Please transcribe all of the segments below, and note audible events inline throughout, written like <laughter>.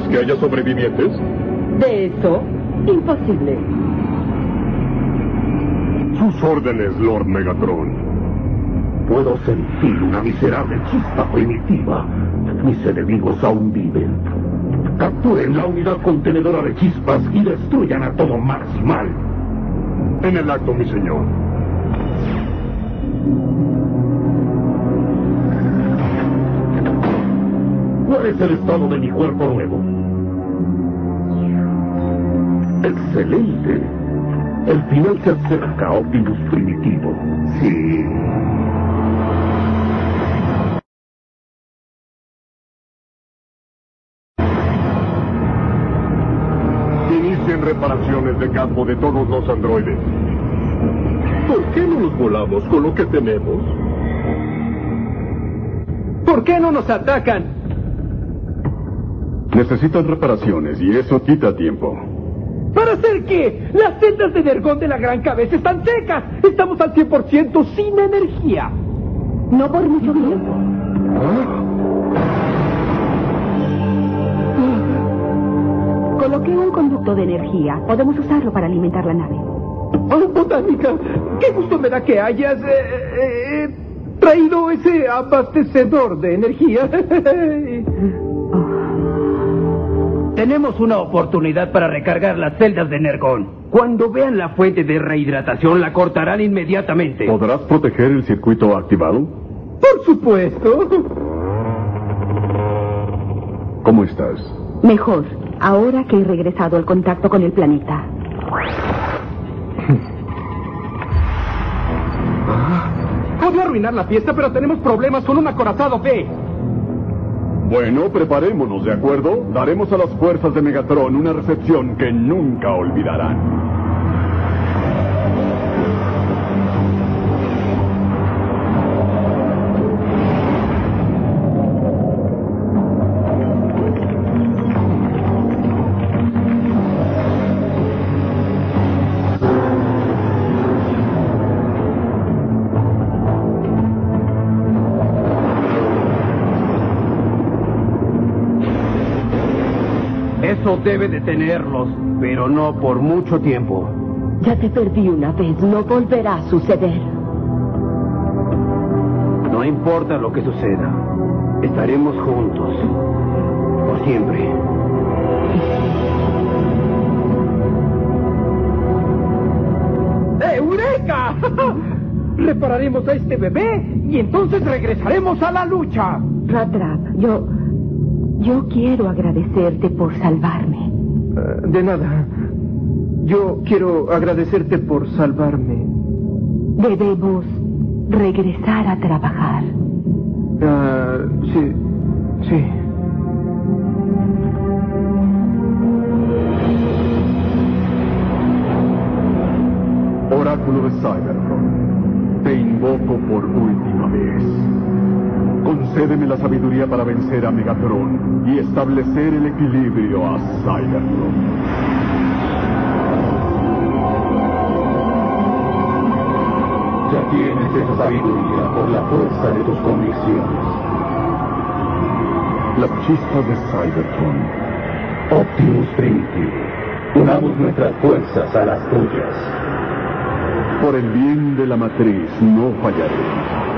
¿Crees que haya sobrevivientes? De eso, imposible. Sus órdenes, Lord Megatron. Puedo sentir una miserable chispa primitiva. Mis enemigos aún viven. Capturen la unidad contenedora de chispas y destruyan a todo Maximal. En el acto, mi señor. ¿Cuál es el estado de mi cuerpo nuevo? Excelente. El final se acerca, Optimus primitivo. Sí. Inicien reparaciones de campo de todos los androides. ¿Por qué no nos volamos con lo que tenemos? ¿Por qué no nos atacan? Necesitan reparaciones y eso quita tiempo. ¿Para hacer qué? Las celdas de Nergón de la gran cabeza están secas. Estamos al 100% sin energía. No por mucho tiempo. Coloqué un conducto de energía. Podemos usarlo para alimentar la nave. Oh, botánica, qué gusto me da que hayas eh, eh, eh, traído ese abastecedor de energía. <laughs> Tenemos una oportunidad para recargar las celdas de Nergón. Cuando vean la fuente de rehidratación, la cortarán inmediatamente. ¿Podrás proteger el circuito activado? Por supuesto. ¿Cómo estás? Mejor, ahora que he regresado al contacto con el planeta. Puedo arruinar la fiesta, pero tenemos problemas con un acorazado B. Bueno, preparémonos, ¿de acuerdo? Daremos a las fuerzas de Megatron una recepción que nunca olvidarán. Eso debe detenerlos, pero no por mucho tiempo. Ya te perdí una vez, no volverá a suceder. No importa lo que suceda, estaremos juntos. Por siempre. ¡Eureka! <laughs> Repararemos a este bebé y entonces regresaremos a la lucha. Ratrap, yo. Yo quiero agradecerte por salvarme. Eh, de nada. Yo quiero agradecerte por salvarme. Debemos regresar a trabajar. Ah, sí, sí. Oráculo de Cybertron, te invoco por última vez. Concédeme la sabiduría para vencer a Megatron y establecer el equilibrio a Cybertron. Ya tienes esa sabiduría por la fuerza de tus convicciones. Las chispas de Cybertron. Optimus Primitivo. Unamos nuestras fuerzas a las tuyas. Por el bien de la matriz no fallaré.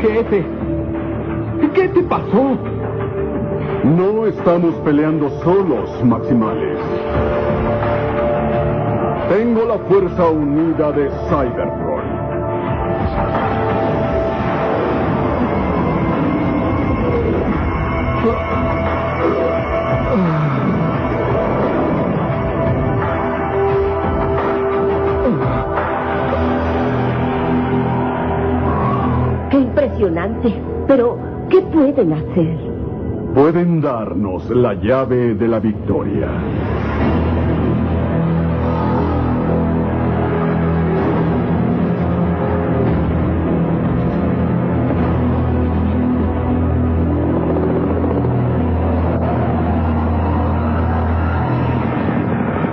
Jefe. ¿Qué te pasó? No estamos peleando solos, Maximales. Tengo la fuerza unida de Cybertron. Pero, ¿qué pueden hacer? Pueden darnos la llave de la victoria.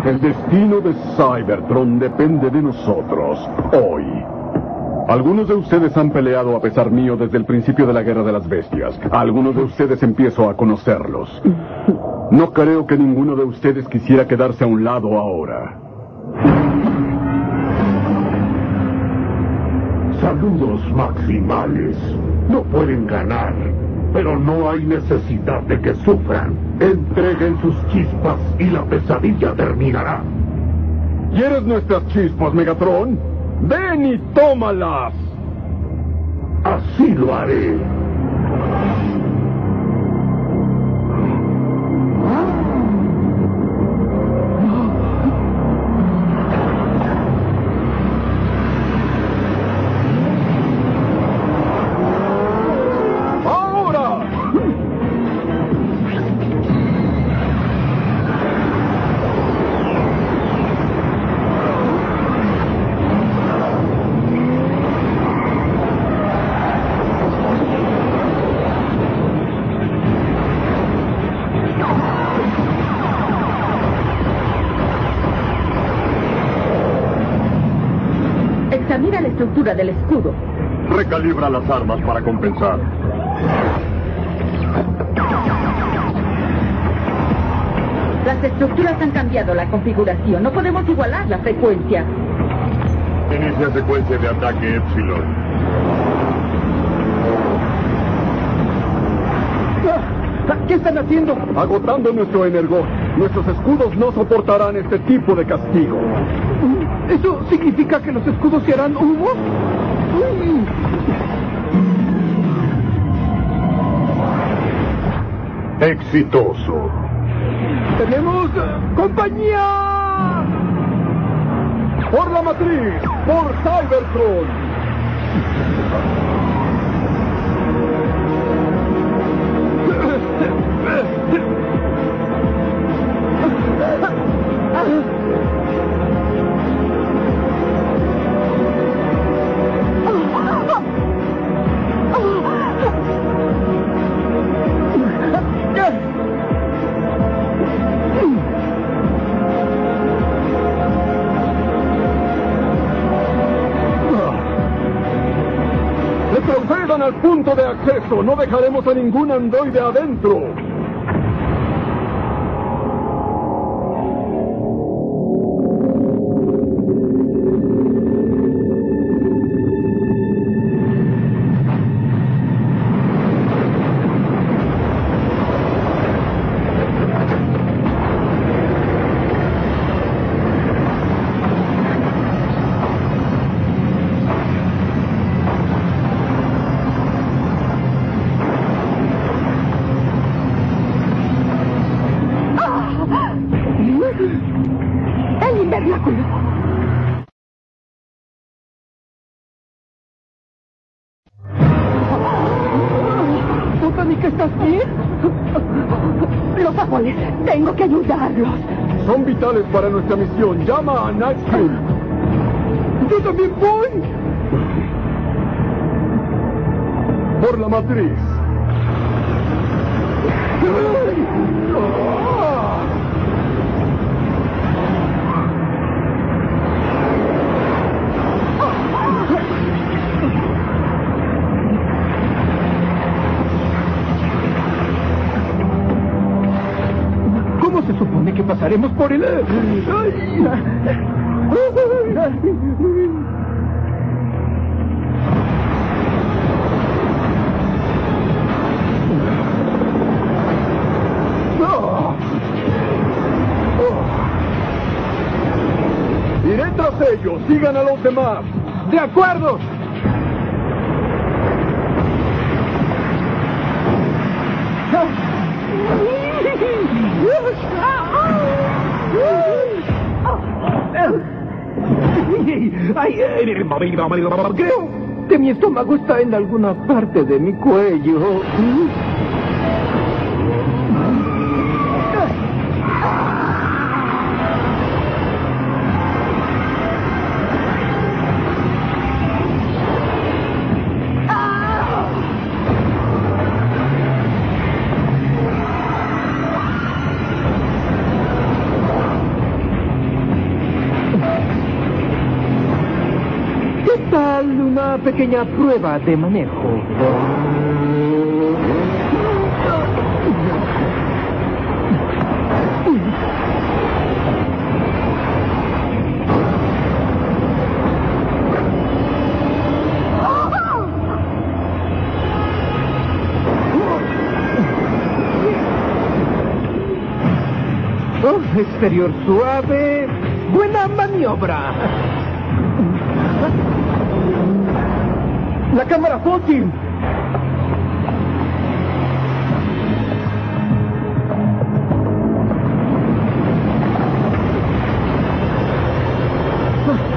El destino de Cybertron depende de nosotros hoy. Algunos de ustedes han peleado a pesar mío desde el principio de la Guerra de las Bestias. A algunos de ustedes empiezo a conocerlos. No creo que ninguno de ustedes quisiera quedarse a un lado ahora. Saludos maximales. No pueden ganar, pero no hay necesidad de que sufran. Entreguen sus chispas y la pesadilla terminará. ¿Quieres nuestras chispas, Megatron? Ven y tómalas. Así lo haré. Estructura del escudo. Recalibra las armas para compensar. Las estructuras han cambiado la configuración. No podemos igualar la frecuencia. Inicia secuencia de ataque Epsilon. ¿Qué están haciendo? Agotando nuestro energón. Nuestros escudos no soportarán este tipo de castigo. ¿Eso significa que los escudos se harán humo? Exitoso. ¡Tenemos eh, compañía! Por la matriz, por Cybertron. Punto de acceso. No dejaremos a ningún androide adentro. ¿Botánica, estás bien? Los árboles. Tengo que ayudarlos. Son vitales para nuestra misión. Llama a Nightfall. ¡Yo también voy! Por la matriz. ¿Cómo que pasaremos por el... Iré tras ellos. Sigan a los demás. ¡De acuerdo! Ay, creo que mi estómago está en alguna parte de mi cuello. Pequeña prueba de manejo? Oh, exterior suave. Buena maniobra. La cámara fósil.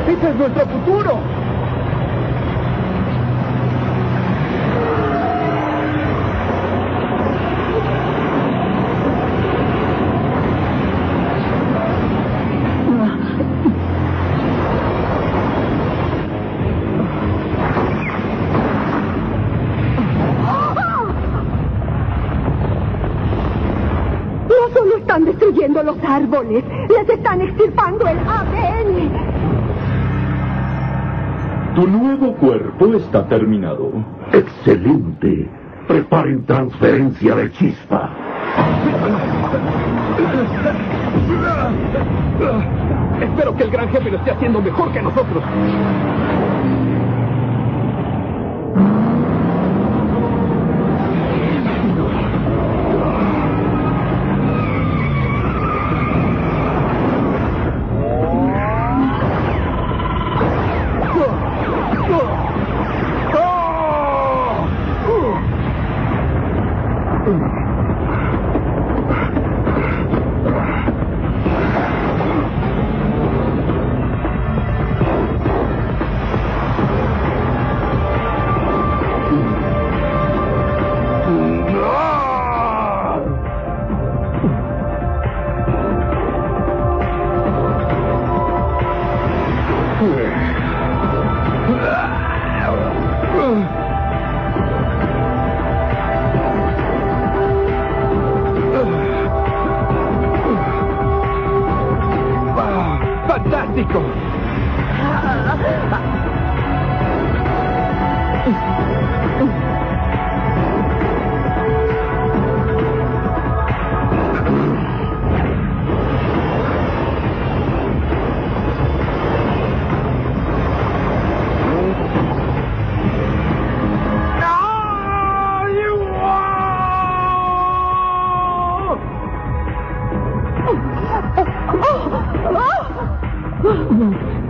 ¡Ese es nuestro futuro! No solo están destruyendo los árboles, les están extirpando el ADN. Tu nuevo cuerpo está terminado. Excelente. Preparen transferencia de chispa. Espero que el gran jefe lo esté haciendo mejor que nosotros. here. <gasps> Ah,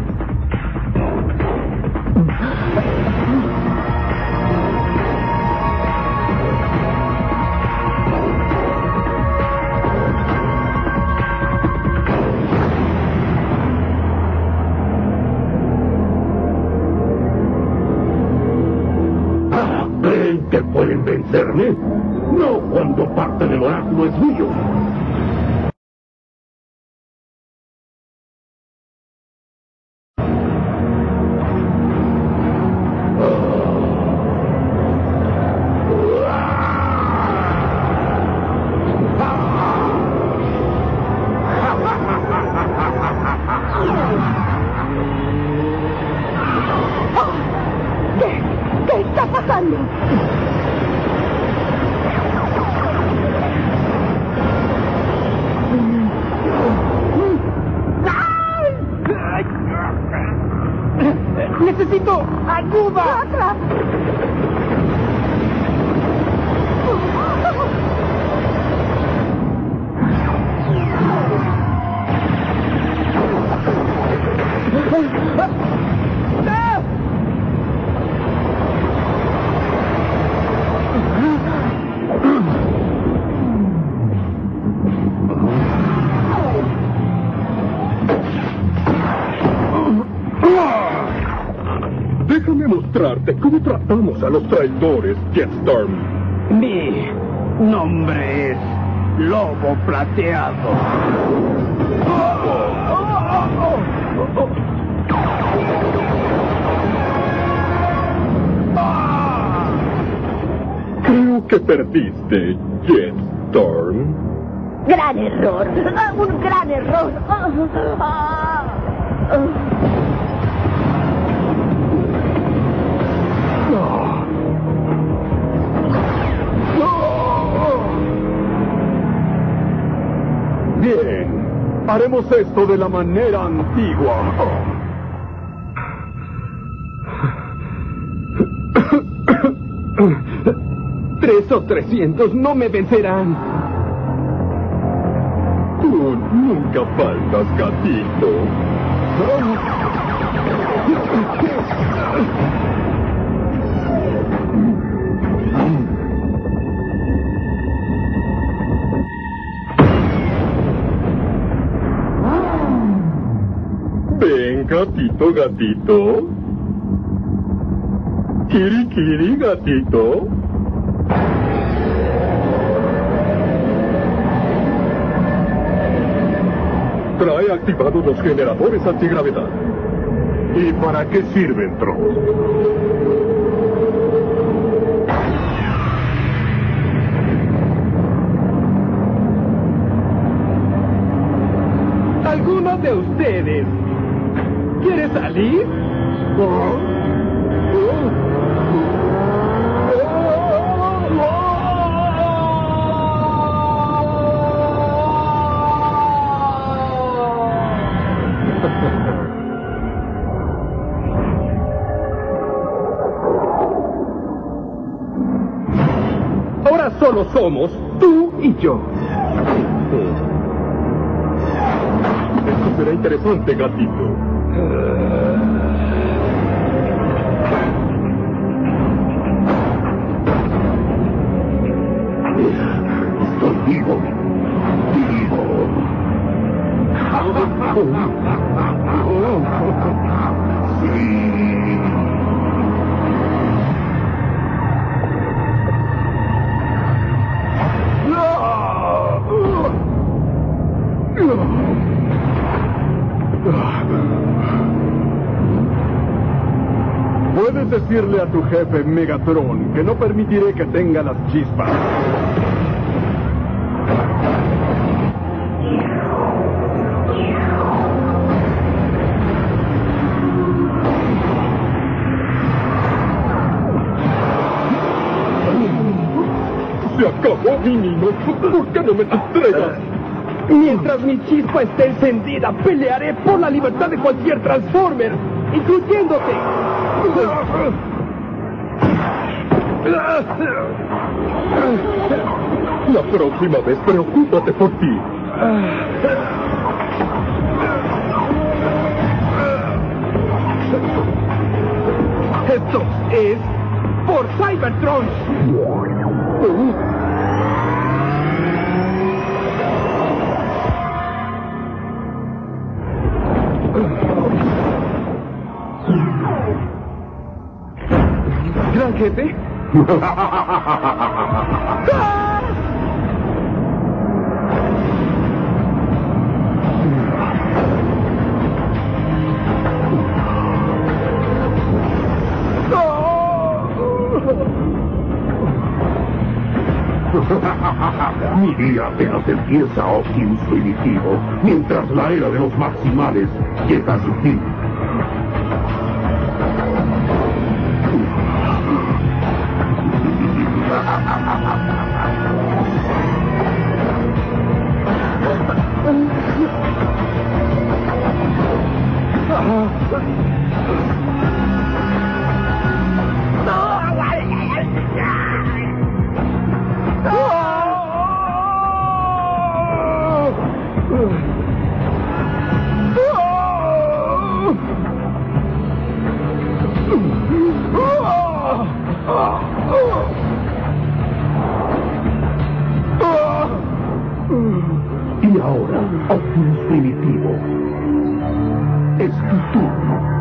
Déjame mostrarte cómo tratamos a los traidores, Jetstorm. Mi nombre es Lobo Plateado. Que perdiste, Jetstorm. Gran error. Ah, un gran error. Bien, haremos esto de la manera antigua. O trescientos no me vencerán. Tú nunca faltas, gatito. Ven, gatito, gatito. Kiri, kiri, gatito. Trae activados los generadores antigravedad. ¿Y para qué sirven, Trunks? ¿Alguno de ustedes quiere salir? Ahora somos tú y yo. Esto será interesante, gatito. Decirle a tu jefe Megatron que no permitiré que tenga las chispas. Se acabó, menino. ¿Por qué no me entregas? Mientras mi chispa esté encendida, pelearé por la libertad de cualquier Transformer, incluyéndote. La próxima vez preocúpate por ti. Esto es por Cybertron. Mi día apenas empieza, Optimus Primitivo, mientras la era de los maximales llega su fin. Optimus Primitivo, es tu turno.